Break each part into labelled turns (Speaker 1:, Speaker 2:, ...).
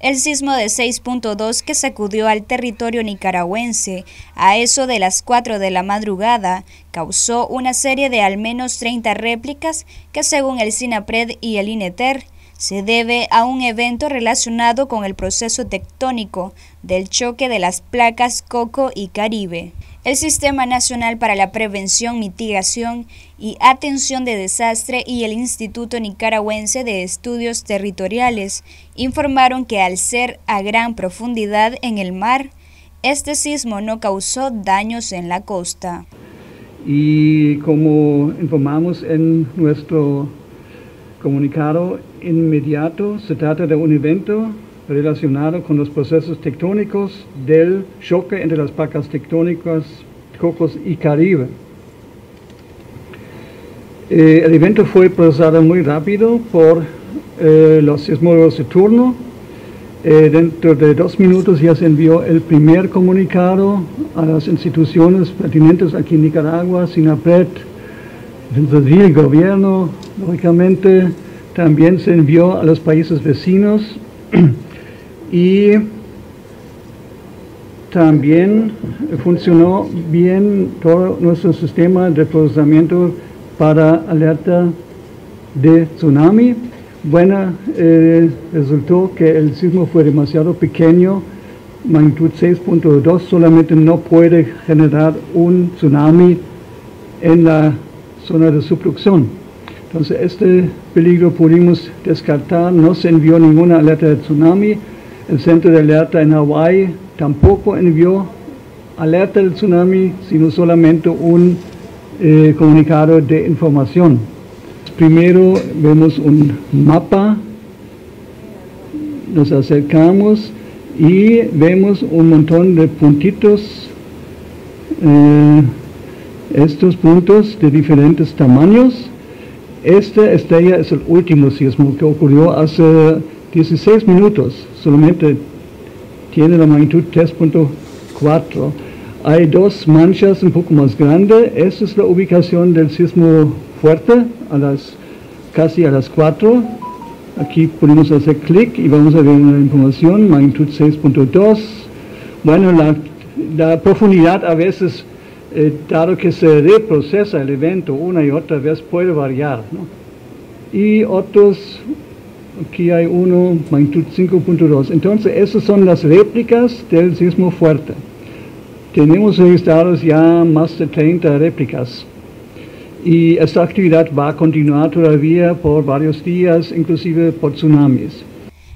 Speaker 1: El sismo de 6.2 que sacudió al territorio nicaragüense a eso de las 4 de la madrugada causó una serie de al menos 30 réplicas que según el SINAPRED y el INETER se debe a un evento relacionado con el proceso tectónico del choque de las placas Coco y Caribe. El Sistema Nacional para la Prevención, Mitigación y Atención de Desastre y el Instituto Nicaragüense de Estudios Territoriales informaron que al ser a gran profundidad en el mar, este sismo no causó daños en la costa.
Speaker 2: Y como informamos en nuestro comunicado inmediato, se trata de un evento relacionado con los procesos tectónicos del choque entre las placas tectónicas Cocos y Caribe. Eh, el evento fue procesado muy rápido por eh, los sismólogos de turno. Eh, dentro de dos minutos ya se envió el primer comunicado a las instituciones pertinentes aquí en Nicaragua, SINAPRED, el gobierno, lógicamente, también se envió a los países vecinos y también funcionó bien todo nuestro sistema de procesamiento para alerta de tsunami. Bueno, eh, resultó que el sismo fue demasiado pequeño, magnitud 6.2, solamente no puede generar un tsunami en la zona de subducción. Entonces, este peligro pudimos descartar, no se envió ninguna alerta de tsunami. El centro de alerta en Hawái tampoco envió alerta del tsunami, sino solamente un eh, comunicado de información. Primero vemos un mapa, nos acercamos y vemos un montón de puntitos, eh, estos puntos de diferentes tamaños. Esta estrella es el último sismo que ocurrió hace 16 minutos, solamente tiene la magnitud 3.4. Hay dos manchas un poco más grandes, esa es la ubicación del sismo fuerte, a las, casi a las 4. Aquí podemos hacer clic y vamos a ver una información, magnitud 6.2. Bueno, la, la, profundidad a veces, eh, dado que se reprocesa el evento una y otra vez, puede variar. ¿no? Y otros aquí hay uno, magnitud 5.2. Entonces, esas son las réplicas del sismo fuerte. Tenemos registrados ya más de 30 réplicas. Y esta actividad va a continuar todavía por varios días, inclusive por tsunamis.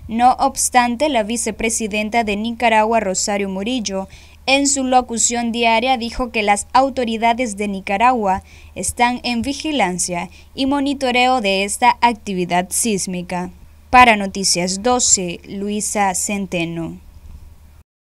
Speaker 1: No obstante, la vicepresidenta de Nicaragua, Rosario Murillo, en su locución diaria dijo que las autoridades de Nicaragua están en vigilancia y monitoreo de esta actividad sísmica. Para Noticias 12, Luisa Centeno.